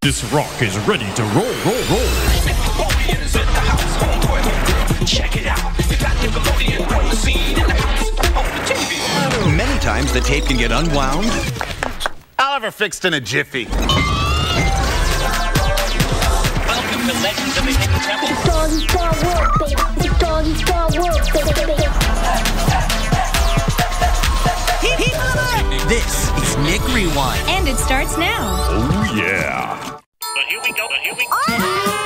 This rock is ready to roll, roll, roll. Check it out. You got Nickelodeon on the scene in the house on the TV. Many times the tape can get unwound Oliver fixed in a jiffy. Welcome to Legends of the Hidden Temple. This is Nick Rewind. And it starts now. Oh, yeah. But here we go. But here we go.